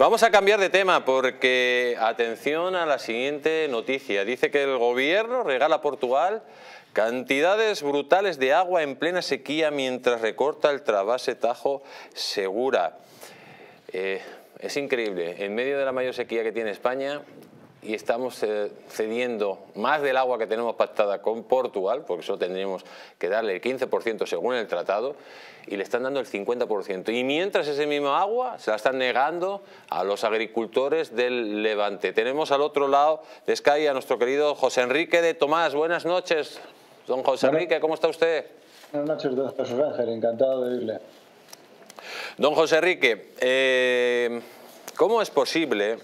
Vamos a cambiar de tema porque atención a la siguiente noticia. Dice que el gobierno regala a Portugal cantidades brutales de agua en plena sequía mientras recorta el trasvase Tajo Segura. Eh, es increíble, en medio de la mayor sequía que tiene España, y estamos eh, cediendo más del agua que tenemos pactada con Portugal, porque solo tendríamos que darle el 15% según el tratado, y le están dando el 50%. Y mientras ese mismo agua se la están negando a los agricultores del Levante. Tenemos al otro lado de Sky a nuestro querido José Enrique de Tomás. Buenas noches, don José Enrique, ¿cómo está usted? Buenas noches, don Jesús Ángel, encantado de oírle. Don José Enrique, eh, ¿cómo es posible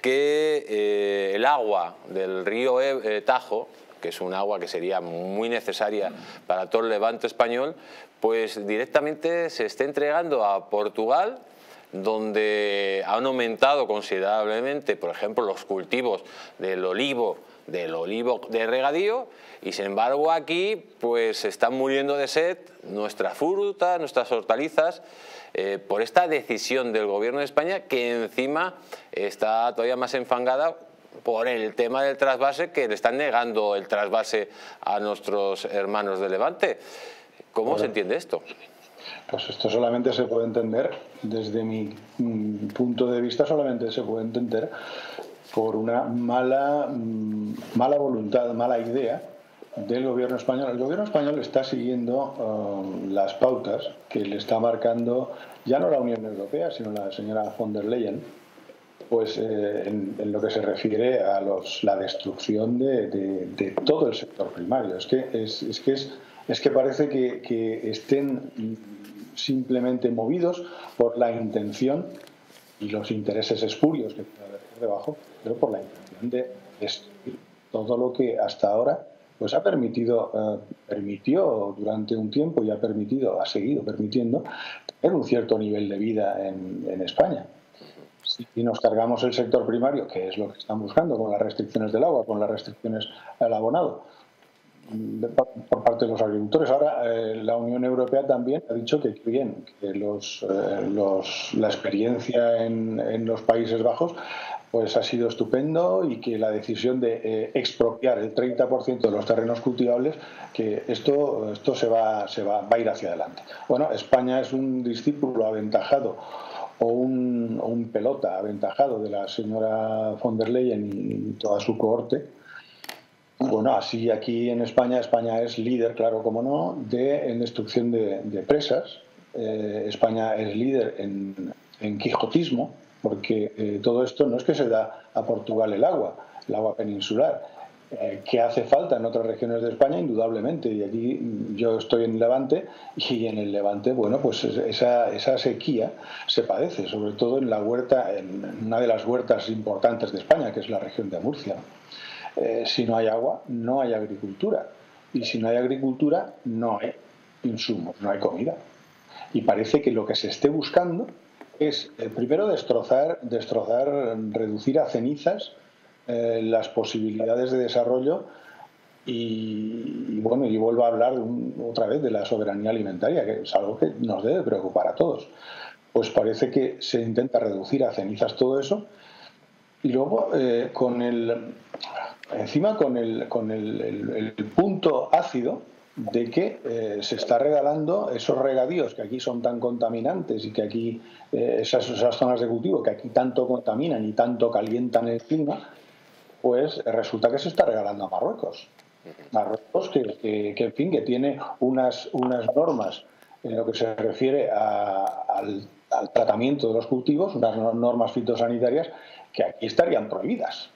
que eh, el agua del río eh, Tajo, que es un agua que sería muy necesaria para todo el levante español, pues directamente se esté entregando a Portugal donde han aumentado considerablemente, por ejemplo, los cultivos del olivo, del olivo de regadío, y sin embargo aquí pues están muriendo de sed nuestras frutas, nuestras hortalizas, eh, por esta decisión del gobierno de España que encima está todavía más enfangada por el tema del trasvase que le están negando el trasvase a nuestros hermanos de Levante. ¿Cómo se entiende esto? Pues esto solamente se puede entender, desde mi mm, punto de vista, solamente se puede entender por una mala, mm, mala voluntad, mala idea del gobierno español. El gobierno español está siguiendo um, las pautas que le está marcando ya no la Unión Europea, sino la señora von der Leyen, pues eh, en, lo que se refiere a los, la destrucción de, todo el sector primario. Es que, es, que, es, que parece que estén simplemente movidos por la intención y los intereses espurios que puede haber por debajo, pero por la intención de destruir todo lo que hasta ahora pues ha permitido, eh, permitió durante un tiempo y ha permitido, ha seguido permitiendo tener un cierto nivel de vida en, España. Si nos cargamos el sector primario, que es lo que están buscando con las restricciones del agua, con las restricciones al abonado, por parte de los agricultores. Ahora, eh, la Unión Europea también ha dicho que bien, que los, eh, los, la experiencia en, en, los Países Bajos pues ha sido estupendo y que la decisión de eh, expropiar el 30% de los terrenos cultivables, que esto, esto se, va, se va, va, a ir hacia adelante. Bueno, España es un discípulo aventajado o un, un pelota aventajado de la señora von der Leyen y toda su cohorte. Bueno, así aquí en España, España es líder, claro como no, de, en destrucción de, presas. Eh, España es líder en, en quijotismo, porque eh, todo esto no es que se da a Portugal el agua, el agua peninsular, eh, que hace falta en otras regiones de España, indudablemente. Y aquí mm, yo estoy en Levante y en el Levante, bueno, pues esa, esa sequía se padece, sobre todo en la huerta, en una de las huertas importantes de España, que es la región de Murcia. Eh, si no hay agua, no hay agricultura. Y si no hay agricultura, no hay insumos, no hay comida. Y parece que lo que se esté buscando es eh, primero destrozar, destrozar, reducir a cenizas eh, las posibilidades de desarrollo y, bueno, y vuelvo a hablar otra vez de la soberanía alimentaria, que es algo que nos debe preocupar a todos. Pues parece que se intenta reducir a cenizas todo eso y luego con el encima con el, con el punto ácido de que eh, se está regalando esos regadíos que aquí son tan contaminantes y que aquí, eh, esas, zonas de cultivo que aquí tanto contaminan y tanto calientan el clima, pues resulta que se está regalando a Marruecos. Marruecos que, en fin, que tiene unas, unas normas en lo que se refiere al, al tratamiento de los cultivos, unas normas fitosanitarias que aquí estarían prohibidas.